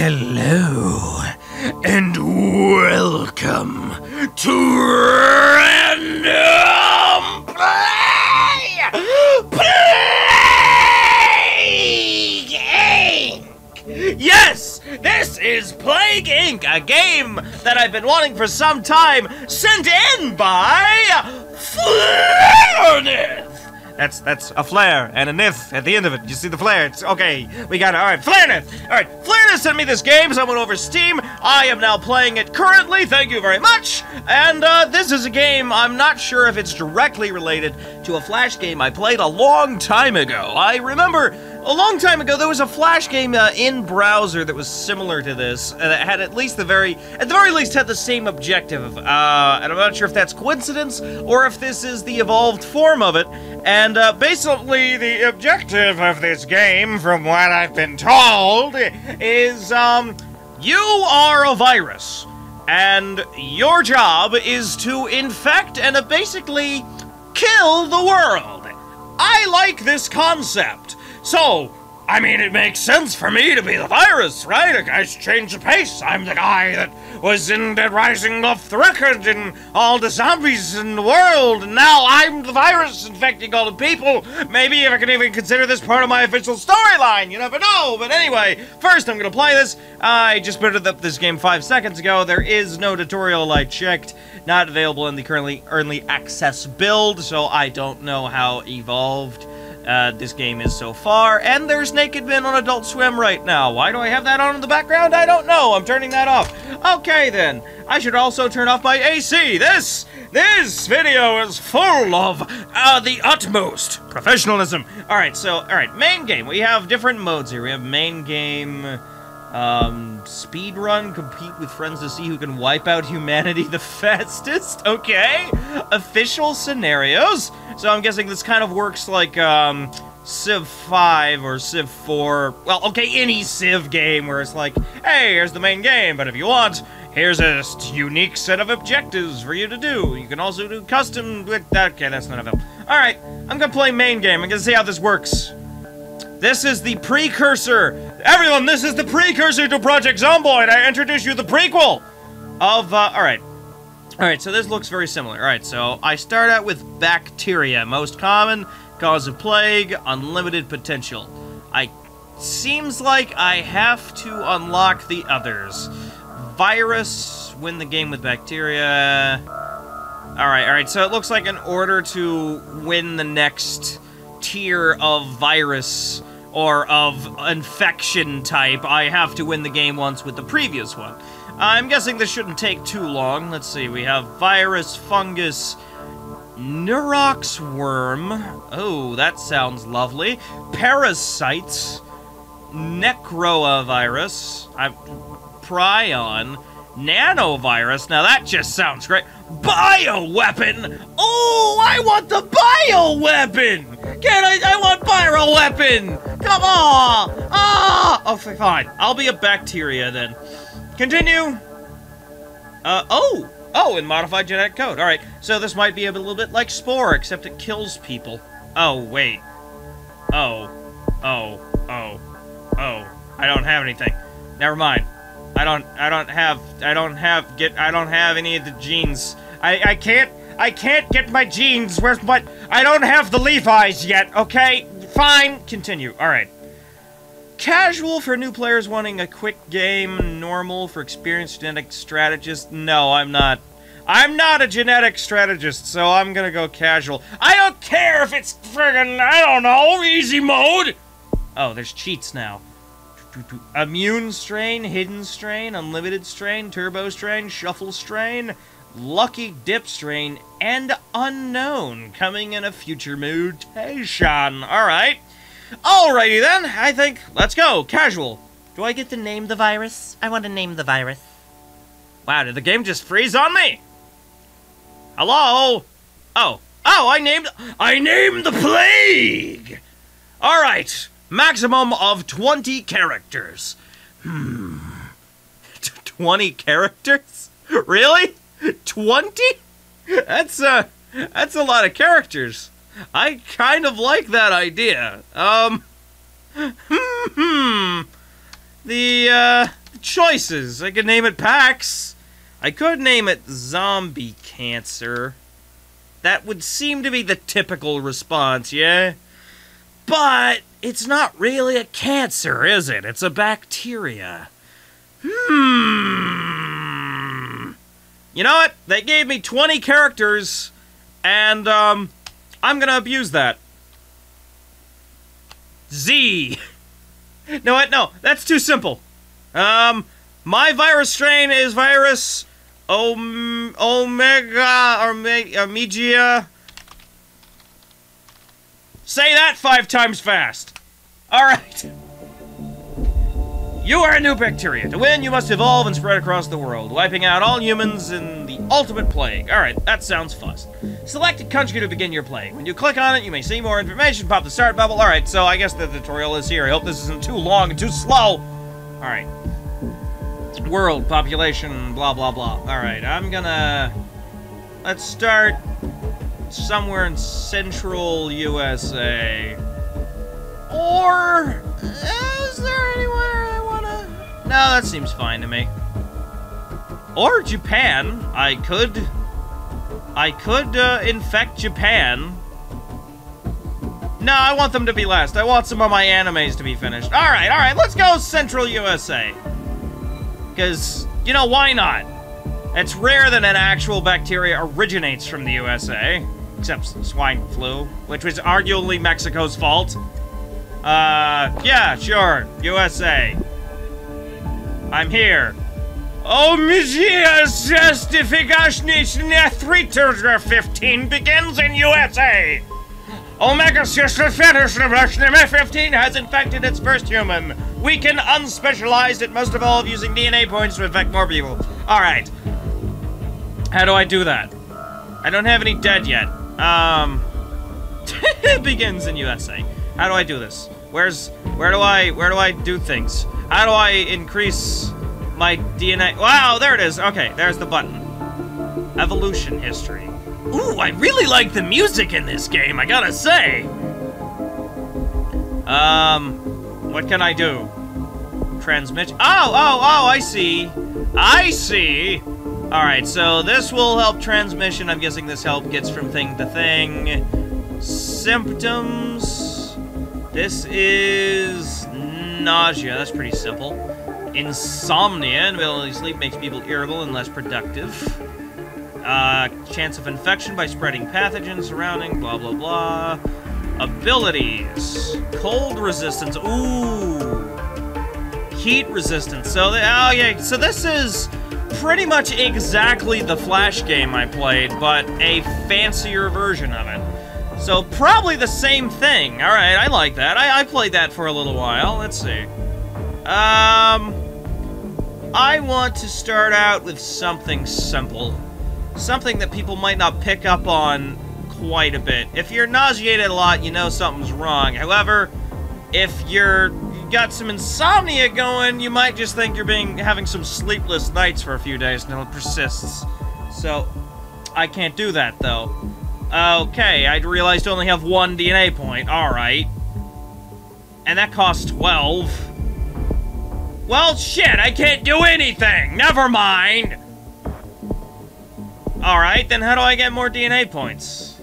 Hello, and welcome to Random Play! Plague Inc! Yes, this is Plague Inc., a game that I've been wanting for some time, sent in by Flarnith! That's that's a flare and a nith at the end of it. You see the flare? It's okay. We got it. All right, Flarnith. All right, Flarnith sent me this game. Someone over Steam. I am now playing it currently. Thank you very much. And uh, this is a game. I'm not sure if it's directly related to a Flash game I played a long time ago. I remember a long time ago, there was a Flash game uh, in browser that was similar to this, uh, that had at least the very, at the very least, had the same objective. Uh, and I'm not sure if that's coincidence or if this is the evolved form of it. And uh, basically, the objective of this game, from what I've been told, is um, you are a virus, and your job is to infect and uh, basically kill the world. I like this concept. So, I mean, it makes sense for me to be the virus, right? A guy's changed the pace. I'm the guy that was in Dead Rising off the record and all the zombies in the world, and now I'm the virus infecting all the people. Maybe if I can even consider this part of my official storyline, you never know. But anyway, first I'm gonna play this. I just booted up this game five seconds ago. There is no tutorial I checked. Not available in the currently early access build, so I don't know how evolved uh, this game is so far. And there's Naked Men on Adult Swim right now. Why do I have that on in the background? I don't know. I'm turning that off. Okay, then. I should also turn off my AC. This, this video is full of uh, the utmost professionalism. All right, so, all right, main game. We have different modes here. We have main game, um, speed run, compete with friends to see who can wipe out humanity the fastest. Okay. Official scenarios. So I'm guessing this kind of works like, um, Civ 5 or Civ 4. Well, okay, any Civ game where it's like, hey, here's the main game, but if you want, here's a unique set of objectives for you to do. You can also do custom with that. Okay, that's none of them. Alright, I'm gonna play main game. I'm gonna see how this works. This is the precursor. Everyone, this is the precursor to Project Zomboid. I introduce you the prequel of, uh, alright. Alright, so this looks very similar. Alright, so I start out with bacteria. Most common, cause of plague, unlimited potential. I, seems like I have to unlock the others. Virus, win the game with bacteria. Alright, alright, so it looks like in order to win the next tier of virus or of infection type, I have to win the game once with the previous one. I'm guessing this shouldn't take too long. Let's see, we have virus, fungus, Neurax worm. Oh, that sounds lovely. Parasites, Necroa virus, I, Prion, Nanovirus. Now that just sounds great. Bioweapon! Oh, I want the bioweapon! Can I? I want bioweapon! Come on! Ah! Oh, fine. I'll be a bacteria then. Continue. Uh, oh! Oh, in modified genetic code. Alright, so this might be a little bit like Spore, except it kills people. Oh, wait. Oh. Oh. Oh. Oh. I don't have anything. Never mind. I don't I don't have I don't have get I don't have any of the genes. I I can't I can't get my genes. Where's my I don't have the Levi's yet, okay? Fine. Continue. All right. Casual for new players wanting a quick game, normal for experienced genetic strategists. No, I'm not. I'm not a genetic strategist, so I'm gonna go casual. I don't care if it's friggin' I don't know, easy mode! Oh, there's cheats now. Immune strain, hidden strain, unlimited strain, turbo strain, shuffle strain, lucky dip strain, and unknown coming in a future mutation. Alright. Alrighty then, I think, let's go, casual. Do I get to name the virus? I want to name the virus. Wow, did the game just freeze on me? Hello? Oh, oh, I named, I named the plague! Alright, maximum of 20 characters. Hmm. 20 characters? Really? 20? That's, uh, that's a lot of characters. I kind of like that idea. Um, hmm, the, uh, choices. I could name it Pax. I could name it Zombie Cancer. That would seem to be the typical response, yeah? But it's not really a cancer, is it? It's a bacteria. Hmm. You know what? They gave me 20 characters, and, um, I'm gonna abuse that. Z. No, what? No, that's too simple. Um, my virus strain is virus Om Omega or Omegia. Say that five times fast. All right. You are a new bacteria. To win, you must evolve and spread across the world, wiping out all humans in the ultimate plague. Alright, that sounds fun. Select a country to begin your plague. When you click on it, you may see more information, pop the start bubble. Alright, so I guess the tutorial is here. I hope this isn't too long and too slow. Alright. World, population, blah, blah, blah. Alright, I'm gonna... Let's start somewhere in central USA. Or... Is there anywhere I wanna... no, that seems fine to me. Or Japan. I could... I could uh, infect Japan. No, I want them to be last. I want some of my animes to be finished. Alright, alright, let's go Central USA. Because, you know, why not? It's rare that an actual bacteria originates from the USA. Except swine flu, which was arguably Mexico's fault. Uh, yeah, sure, USA. I'm here. Oh, Messias Justification 15 begins in USA. Omega Sister Fetish 15 has infected its first human. We Weaken, unspecialized, it must evolve using DNA points to infect more people. Alright. How do I do that? I don't have any dead yet. Um... begins in USA. How do I do this? Where's... Where do I... Where do I do things? How do I increase my DNA? Wow, there it is. Okay, there's the button. Evolution history. Ooh, I really like the music in this game, I gotta say. Um, what can I do? Transmit. Oh, oh, oh, I see. I see. All right, so this will help transmission. I'm guessing this help gets from thing to thing. Symptoms. This is nausea, that's pretty simple. Insomnia, inability to sleep makes people irritable and less productive. Uh, chance of infection by spreading pathogens surrounding, blah, blah, blah. Abilities. Cold resistance, ooh. Heat resistance, so, oh yeah, so this is pretty much exactly the Flash game I played, but a fancier version of it. So probably the same thing. All right, I like that. I, I played that for a little while. Let's see. Um, I want to start out with something simple. Something that people might not pick up on quite a bit. If you're nauseated a lot, you know something's wrong. However, if you're you got some insomnia going, you might just think you're being having some sleepless nights for a few days until it persists. So, I can't do that though. Okay, I realized I only have one DNA point. Alright. And that costs 12. Well, shit, I can't do anything! Never mind! Alright, then how do I get more DNA points?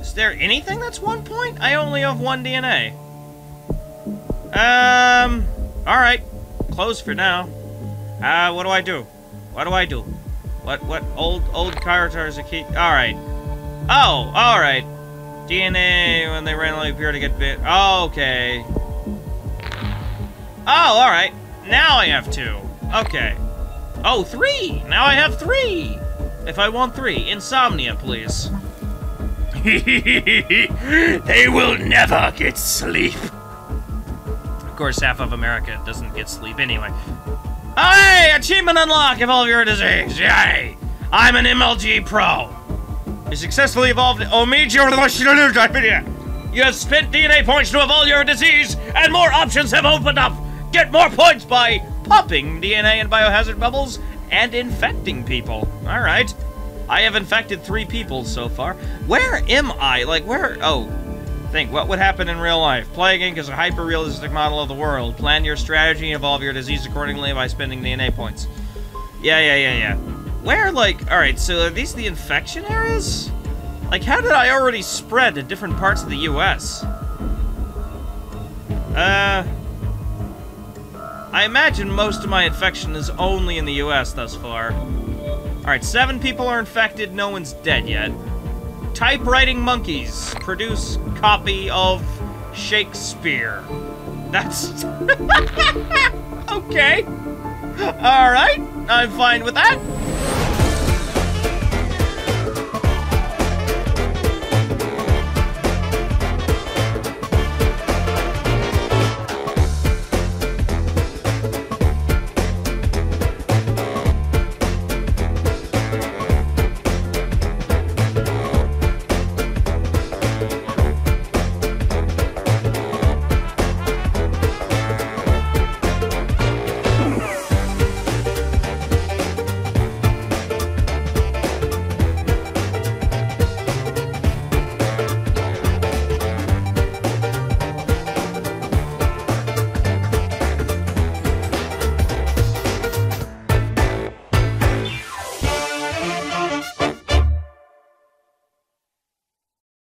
Is there anything that's one point? I only have one DNA. Um, alright. Close for now. Uh, what do I do? What do I do? What, what, old, old characters are key? Alright. Oh, alright. DNA when they randomly appear to get bit. Okay. Oh, alright. Now I have two. Okay. Oh, three! Now I have three! If I want three. Insomnia, please. they will never get sleep. Of course, half of America doesn't get sleep anyway. Hey! Achievement unlock if all of your disease! Yay! I'm an MLG pro! You successfully evolved Omega. You have spent DNA points to evolve your disease, and more options have opened up. Get more points by popping DNA and biohazard bubbles and infecting people. All right. I have infected three people so far. Where am I? Like, where? Oh. Think, what would happen in real life? Plague Inc. is a hyper-realistic model of the world. Plan your strategy and evolve your disease accordingly by spending DNA points. Yeah, yeah, yeah, yeah. Where, like, alright, so are these the infection areas? Like, how did I already spread to different parts of the U.S.? Uh... I imagine most of my infection is only in the U.S. thus far. Alright, seven people are infected, no one's dead yet. Typewriting monkeys produce copy of Shakespeare. That's... okay. Alright, I'm fine with that.